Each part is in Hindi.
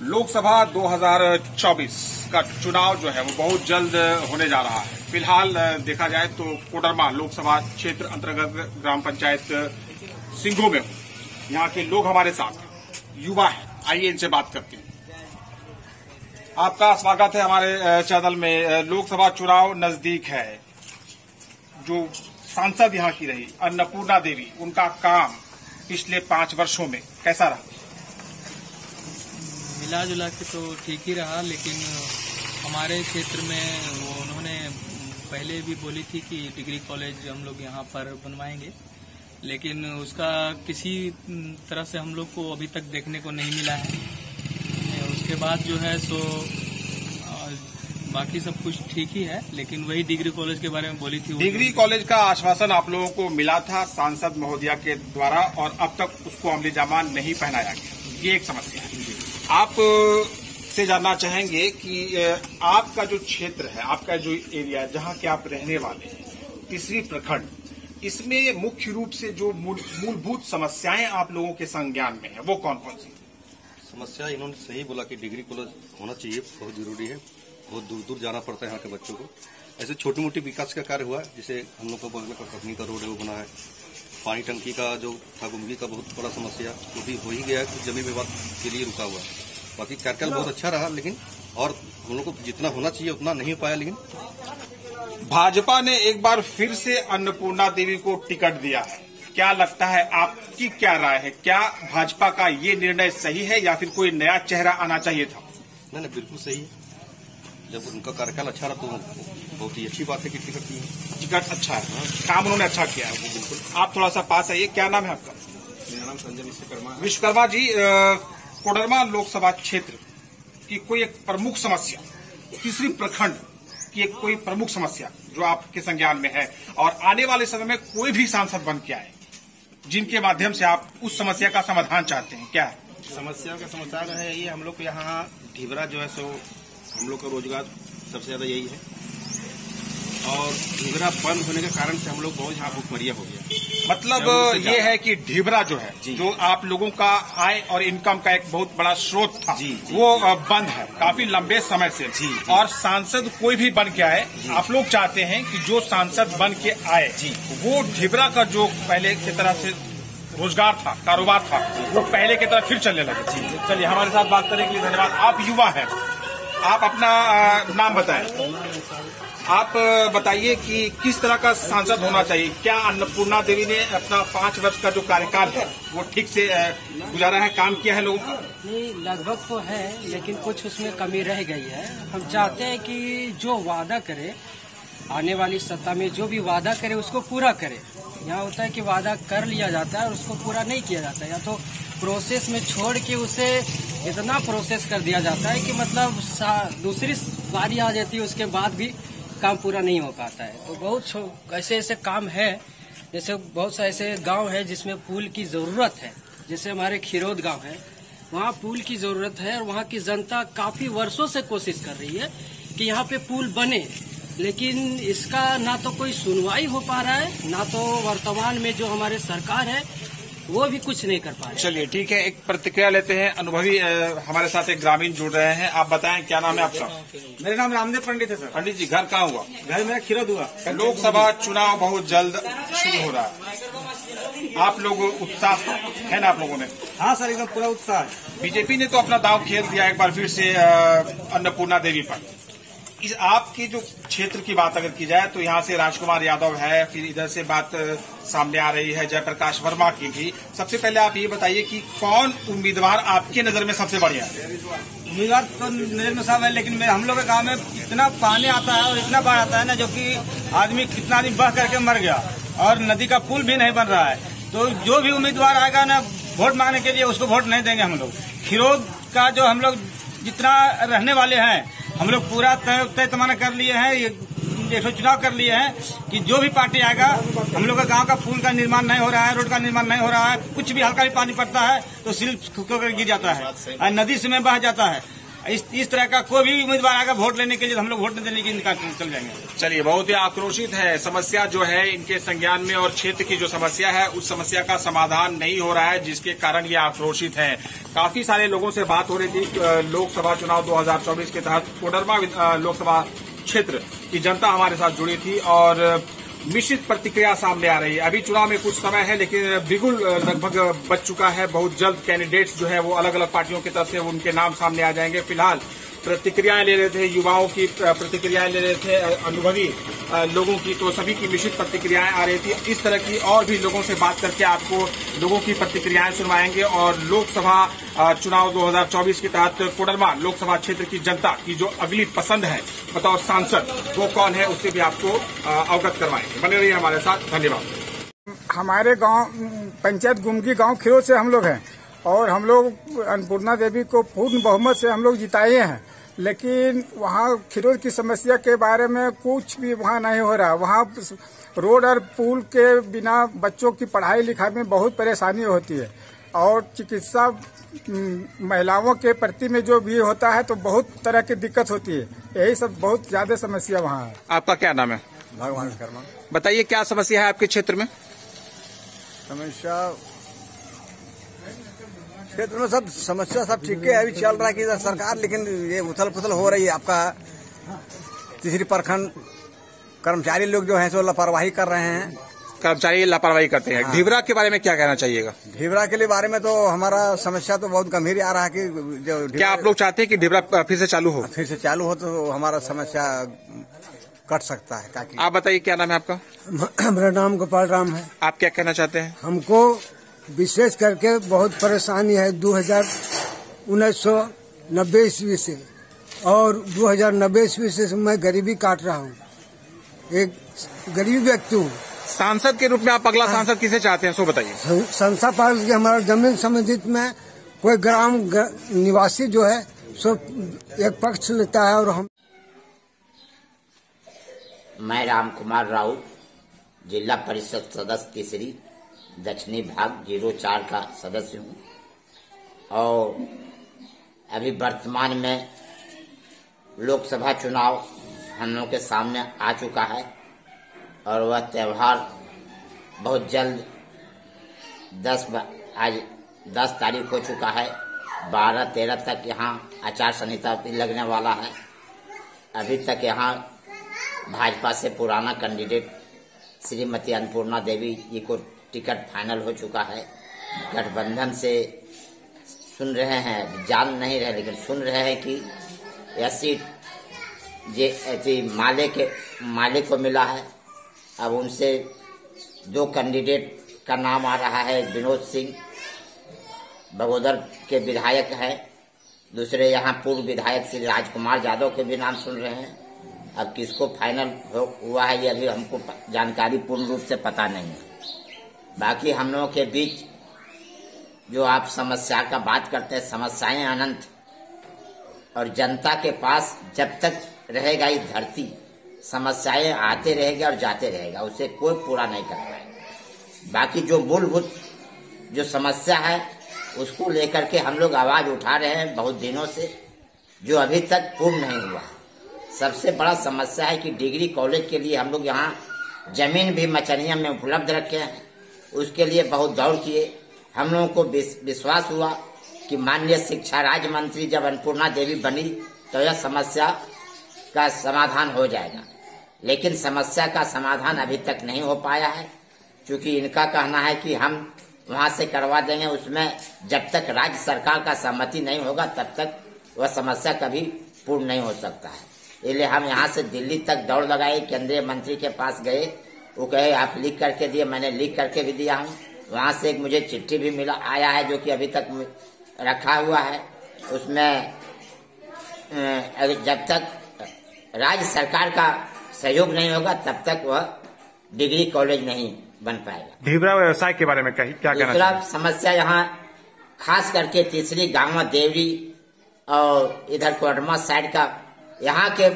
लोकसभा 2024 का चुनाव जो है वो बहुत जल्द होने जा रहा है। फ़िलहाल देखा जाए तो कोडरमा लोकसभा क्षेत्र अंतर्गत ग्राम पंचायत सिंघो में हूँ। यहाँ के लोग हमारे साथ युवा है। आइए इनसे बात करते हैं। आपका स्वागत है हमारे चैनल में। लोकसभा चुनाव नज़दीक है। जो सांसद यहाँ की रही, अन्नपूर्णा देवी, उनका काम पिछले पाँच वर्षों में कैसा रहा? मिला जुला के तो ठीक ही रहा, लेकिन हमारे क्षेत्र में वो उन्होंने पहले भी बोली थी कि डिग्री कॉलेज हम लोग यहाँ पर बनवाएँगे, लेकिन उसका किसी तरह से हम लोग को अभी तक देखने को नहीं मिला है। उसके बाद जो है, सो बाकी सब कुछ ठीक ही है, लेकिन वही डिग्री कॉलेज के बारे में बोली थी डिग्री कॉलेज का आश्वासन आप लोगों को मिला था सांसद महोदया के द्वारा, और अब तक उसको अमली जामान नहीं पहनाया गया। ये एक समस्या। आप से जानना चाहेंगे कि आपका जो क्षेत्र है, आपका जो एरिया जहाँ के आप रहने वाले हैं, तीसरी प्रखंड, इसमें मुख्य रूप से जो मूलभूत समस्याएँ आप लोगों के संज्ञान में है, वो कौन कौन सी? समस्या इन्होंने सही बोला कि डिग्री कॉलेज होना चाहिए, बहुत ज़रूरी है, बहुत दूर दूर जाना पड़ता है यहाँ के बच्चों को। ऐसे छोटी मोटी विकास का कार्य हुआ जैसे हम लोग को बगल में कटनी का रोड है, वो बना है। पानी टंकी का जो था गुमगी का बहुत बड़ा समस्या वो भी हो ही गया है ज़मीन विवाद के लिए रुका हुआ है। बाकी कार्यकाल बहुत अच्छा रहा लेकिन और हम लोग को जितना होना चाहिए उतना नहीं हो पाया लेकिन भाजपा ने एक बार फिर से अन्नपूर्णा देवी को टिकट दिया है। क्या लगता है आपकी क्या राय है? क्या भाजपा का ये निर्णय सही है या फिर कोई नया चेहरा आना चाहिए था? नहीं नहीं बिल्कुल सही है। जब उनका कार्यकाल अच्छा रहा तो बहुत ही अच्छी बात है कि टिकट दी टिकट अच्छा है हाँ। काम उन्होंने अच्छा किया है। बिल्कुल। आप थोड़ा सा पास आइए। क्या नाम है आपका? मेरा नाम संजय विश्वकर्मा विश्वकर्मा जी कोडरमा लोकसभा क्षेत्र की कोई एक प्रमुख समस्या तीसरी प्रखंड की एक कोई प्रमुख समस्या जो आपके संज्ञान में है और आने वाले समय में कोई भी सांसद बन के आए जिनके माध्यम से आप उस समस्या का समाधान चाहते हैं क्या? है समस्या का समाधान है ये हम लोग यहाँ ढिबरा जो है सो हम लोग का रोज़गार सबसे ज़्यादा यही है। और ढिबरा बंद होने के कारण से हम लोग बहुत यहाँ भूखमरिया हो गया। मतलब ये है कि ढिबरा जो है जो। आप लोगों का आय और इनकम का एक बहुत बड़ा स्रोत था जी, जी, वो बंद है काफ़ी लंबे समय से। जी, जी, और सांसद कोई भी बन के आए आप लोग चाहते हैं कि जो सांसद बन के आए जी। वो ढिबरा का जो पहले की तरह से रोज़गार था कारोबार था वो पहले की तरह फिर चलने लगे। चलिए हमारे साथ बात करने के लिए धन्यवाद। आप युवा हैं आप अपना नाम बताएँ। आप बताइए कि किस तरह का सांसद होना चाहिए? क्या अन्नपूर्णा देवी ने अपना पाँच वर्ष का जो कार्यकाल है, वो ठीक से गुजारा है, काम किया है लोगों का? नहीं, लगभग तो है, लेकिन कुछ उसमें कमी रह गई है। हम चाहते हैं कि जो वादा करे, आने वाली सत्ता में जो भी वादा करे, उसको पूरा करे। यहाँ होता है कि वादा कर लिया जाता है और उसको पूरा नहीं किया जाता। या तो प्रोसेस में छोड़ के उसे इतना प्रोसेस कर दिया जाता है कि मतलब दूसरी बारी आ जाती है, उसके बाद भी काम पूरा नहीं हो पाता है। तो बहुत ऐसे ऐसे काम है, जैसे बहुत से ऐसे गाँव है जिसमें पुल की ज़रूरत है। जैसे हमारे खिरोद गाँव है, वहाँ पुल की ज़रूरत है और वहाँ की जनता काफ़ी वर्षों से कोशिश कर रही है कि यहाँ पे पुल बने। लेकिन इसका ना तो कोई सुनवाई हो पा रहा है, ना तो वर्तमान में जो हमारे सरकार है वो भी कुछ नहीं कर पा रहे। चलिए ठीक है एक प्रतिक्रिया लेते हैं। अनुभवी हमारे साथ एक ग्रामीण जुड़ रहे हैं। आप बताएँ क्या नाम है आपका? मेरा नाम रामदेव पंडित है सर। पंडित जी घर कहाँ हुआ? घर मेरा खिरद हुआ लोकसभा चुनाव बहुत जल्द शुरू हो रहा है। आप लोग उत्साह है ना आप लोगों ने? हाँ सर एकदम पूरा उत्साह बीजेपी ने तो अपना दाव खेल दिया एक बार फिर से अन्नपूर्णा देवी पर। इस आपकी जो क्षेत्र की बात अगर की जाए तो यहाँ से राजकुमार यादव है, फिर इधर से बात सामने आ रही है जयप्रकाश वर्मा की भी। सबसे पहले आप ये बताइए कि कौन उम्मीदवार आपकी नज़र में सबसे बढ़िया है? उम्मीदवार तो नज़र साहब है, लेकिन हम लोग के गाँव में इतना पानी आता है और इतना बाढ़ आता है ना, जो कि आदमी कितना आदमी बह करके मर गया और नदी का पुल भी नहीं बन रहा है। तो जो भी उम्मीदवार आएगा ना, वोट मांगने के लिए उसको वोट नहीं देंगे हम लोग। खिरोद का जो हम लोग जितना रहने वाले हैं हम लोग पूरा तय तय तमाना कर लिए हैं एक सौ चुनाव कर लिए हैं कि जो भी पार्टी आएगा हम लोग का गाँव का पुल का निर्माण नहीं हो रहा है रोड का निर्माण नहीं हो रहा है कुछ भी हल्का भी पानी पड़ता है तो सिल्प गिर जाता है। नदी से में बह जाता है। इस इस तरह का कोई भी उम्मीदवार आकर वोट लेने के लिए हम लोग वोट नहीं देने के इनकार चल जाएँगे। चलिए, बहुत ही आक्रोशित है। समस्या जो है इनके संज्ञान में और क्षेत्र की जो समस्या है, उस समस्या का समाधान नहीं हो रहा है, जिसके कारण ये आक्रोशित है। काफ़ी सारे लोगों से बात हो रही थी लोकसभा चुनाव 2024 के तहत कोडरमा लोकसभा क्षेत्र की जनता हमारे साथ जुड़ी थी और मिश्रित प्रतिक्रिया सामने आ रही है। अभी चुनाव में कुछ समय है, लेकिन बिगुल लगभग बच चुका है। बहुत जल्द कैंडिडेट्स जो है, वो अलग अलग पार्टियों की तरफ़ से उनके नाम सामने आ जाएँगे। फ़िलहाल प्रतिक्रियाएँ ले रहे थे युवाओं की प्रतिक्रियाएँ ले रहे थे अनुभवी लोगों की तो सभी की मिश्रित प्रतिक्रियाएँ आ रही थी। इस तरह की और भी लोगों से बात करके आपको लोगों की प्रतिक्रियाएँ सुनवाएँगे और लोकसभा चुनाव 2024 के तहत कोडरमा लोकसभा क्षेत्र की जनता की जो अगली पसंद है बतौर सांसद, वो कौन है, उससे भी आपको अवगत करवाएँगे। बने रहिए हमारे साथ। धन्यवाद। हमारे गाँव, पंचायत गुमगी गाँव खिरो से हम लोग हैं और हम लोग अन्नपूर्णा देवी को पूर्ण बहुमत से हम लोग जिताए हैं। लेकिन वहाँ खिरोज की समस्या के बारे में कुछ भी वहाँ नहीं हो रहा। वहाँ रोड और पुल के बिना बच्चों की पढ़ाई लिखाई में बहुत परेशानी होती है और चिकित्सा महिलाओं के प्रति में जो भी होता है तो बहुत तरह की दिक्कत होती है। यही सब बहुत ज़्यादा समस्या वहाँ है। आपका क्या नाम है? भगवान शर्मा। बताइए क्या समस्या है आपके क्षेत्र में? समस्या क्षेत्र में सब समस्या सब ठीक है अभी चल रहा है कि सरकार लेकिन ये उथल पुथल हो रही है आपका। तीसरी प्रखंड कर्मचारी लोग जो है सो लापरवाही कर रहे हैं। कर्मचारी लापरवाही करते हैं। ढीबरा के बारे में क्या कहना चाहिएगा? ढीबरा के लिए बारे में तो हमारा समस्या तो बहुत गंभीर आ रहा है कि जो क्या आप लोग चाहते हैं कि ढीबरा फिर से चालू हो? फिर से चालू हो तो हमारा समस्या कट सकता है ताकि आप बताइए क्या नाम है आपका? मेरा नाम गोपाल राम है। आप क्या कहना चाहते हैं? हमको विशेष करके बहुत परेशानी है दो हज़ार उन्नीस सौ नब्बे ईस्वी से। और दो हज़ार नब्बे ईस्वी से मैं गरीबी काट रहा हूँ। एक गरीब व्यक्ति हूँ। सांसद के रूप में आप अगला सांसद किसे चाहते हैं सो बताइए। सं- संस्था पाल के हमारा ज़मीन संबंधित में कोई ग्राम ग- निवासी जो है सो एक पक्ष लेता है और हम मैं राम कुमार राउत जिला परिषद सदस्य तीसरी दक्षिणी भाग ज़ीरो चार का सदस्य हूँ। और अभी वर्तमान में लोकसभा चुनाव हम लोग के सामने आ चुका है और वह त्यौहार बहुत जल्द दस आज दस तारीख हो चुका है। बारह तेरह तक यहाँ आचार संहिता भी लगने वाला है। अभी तक यहाँ भाजपा से पुराना कैंडिडेट श्रीमती अन्नपूर्णा देवी जी को टिकट फाइनल हो चुका है। गठबंधन से सुन रहे हैं, जान नहीं रहे, लेकिन सुन रहे हैं कि यह सीट जे ऐसी माले के, माले को मिला है। अब उनसे दो कैंडिडेट का नाम आ रहा है, विनोद सिंह, बगोदर के विधायक हैं। दूसरे यहाँ पूर्व विधायक श्री राजकुमार यादव के भी नाम सुन रहे हैं। अब किसको फाइनल हुआ है ये अभी हमको जानकारी पूर्ण रूप से पता नहीं है। बाकी हम लोगों के बीच जो आप समस्या का बात करते हैं, समस्याएँ अनंत। और जनता के पास जब तक रहेगा ये धरती, समस्याएँ आते रहेगा और जाते रहेगा, उसे कोई पूरा नहीं कर पाएगा। बाकी जो मूलभूत, जो समस्या है, उसको लेकर के हम लोग आवाज़ उठा रहे हैं बहुत दिनों से, जो अभी तक पूर्ण नहीं हुआ। सबसे बड़ा समस्या है कि डिग्री कॉलेज के लिए हम लोग यहाँ ज़मीन भी मचनिया में उपलब्ध रखे हैं। उसके लिए बहुत दौड़ किए। हम लोगों को विश्वास हुआ कि माननीय शिक्षा राज्य मंत्री जब अन्नपूर्णा देवी बनी तो यह समस्या का समाधान हो जाएगा। लेकिन समस्या का समाधान अभी तक नहीं हो पाया है, क्योंकि इनका कहना है कि हम वहाँ से करवा देंगे, उसमें जब तक राज्य सरकार का सहमति नहीं होगा, तब तक वह समस्या कभी पूर्ण नहीं हो सकता है। इसलिए हम यहाँ से दिल्ली तक दौड़ लगाए, केंद्रीय मंत्री के पास गए वो कहे आप लिख करके दिए मैंने लिख करके भी दिया हूँ। वहाँ से एक मुझे चिट्ठी भी मिला आया है जो कि अभी तक रखा हुआ है। उसमें जब तक राज्य सरकार का सहयोग नहीं होगा तब तक वह डिग्री कॉलेज नहीं बन पाएगा। ढीबरा व्यवसाय के बारे में कही क्या कहना दूसरा समस्या यहाँ खास करके तीसरी गाँव देवरी और इधर कोडमा साइड का यहाँ के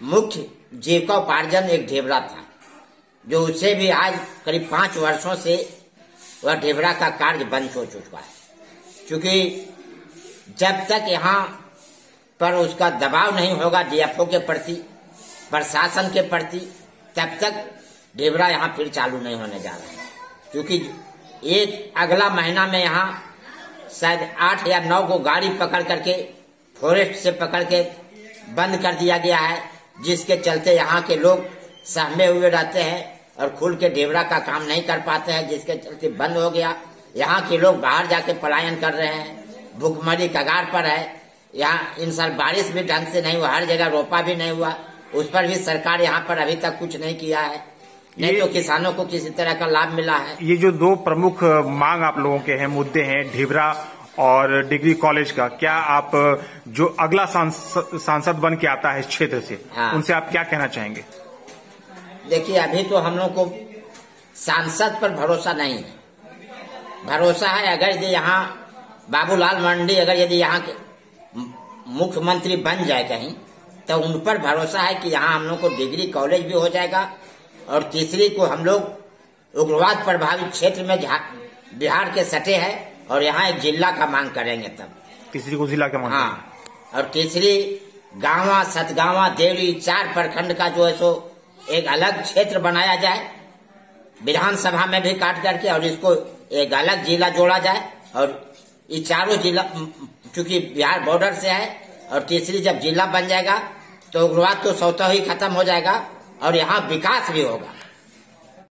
मुख्य जीविकोपार्जन एक ढेबरा था। जो उसे भी आज करीब पाँच वर्षों से वह ढेबरा का कार्य बंद हो चुका है। क्योंकि जब तक यहाँ पर उसका दबाव नहीं होगा डीएफओ के प्रति, प्रशासन के प्रति, तब तक ढेबरा यहाँ फिर चालू नहीं होने जा रहा है। क्योंकि एक अगला महीना में यहाँ शायद आठ या नौ को गाड़ी पकड़ करके, फॉरेस्ट से पकड़ के बंद कर दिया गया है, जिसके चलते यहाँ के लोग सहमे हुए रहते हैं। और खुल के ढेबरा का काम नहीं कर पाते हैं जिसके चलते बंद हो गया। यहाँ के लोग बाहर जाके पलायन कर रहे हैं। भूखमरी कगार पर है। यहाँ इन साल बारिश भी ढंग से नहीं हुआ हर जगह रोपा भी नहीं हुआ। उस पर भी सरकार यहाँ पर अभी तक कुछ नहीं किया है। नहीं तो किसानों को किसी तरह का लाभ मिला है। ये जो दो प्रमुख मांग आप लोगों के हैं मुद्दे हैं ढिबरा और डिग्री कॉलेज का क्या आप जो अगला सांसद बन के आता है इस क्षेत्र से हाँ। उनसे आप क्या कहना चाहेंगे? देखिए अभी तो हम लोग को सांसद पर भरोसा नहीं। है भरोसा है अगर यदि यहाँ बाबूलाल मंडी अगर यदि यहाँ के मुख्यमंत्री बन जाए कहीं तो उन पर भरोसा है कि यहाँ हम लोग को डिग्री कॉलेज भी हो जाएगा और तीसरी को हम लोग उग्रवाद प्रभावित क्षेत्र में बिहार के सटे है और यहाँ एक जिला का मांग करेंगे तब। तीसरी को जिला के मांग हाँ और तीसरी गांवा सतगावा देवरी चार प्रखंड का जो है सो एक अलग क्षेत्र बनाया जाए, विधानसभा में भी काट करके और इसको एक अलग जिला जोड़ा जाए और ये चारों जिला क्योंकि बिहार बॉर्डर से है और तीसरी जब जिला बन जाएगा तो उग्रवाद तो सौता ही खत्म हो जाएगा और यहाँ विकास भी होगा।